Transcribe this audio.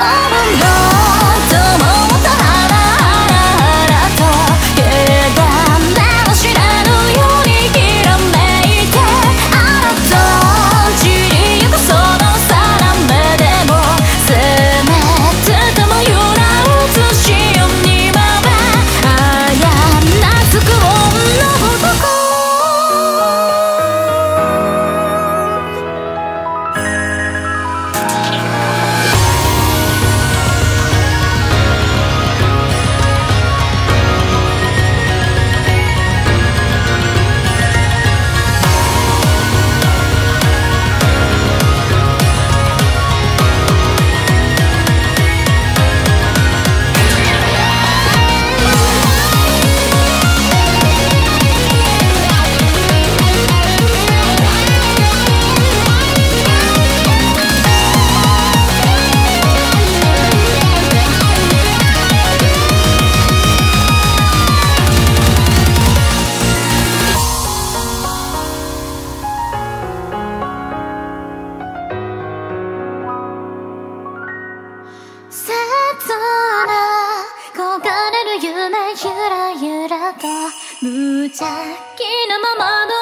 all alone 無邪気なままの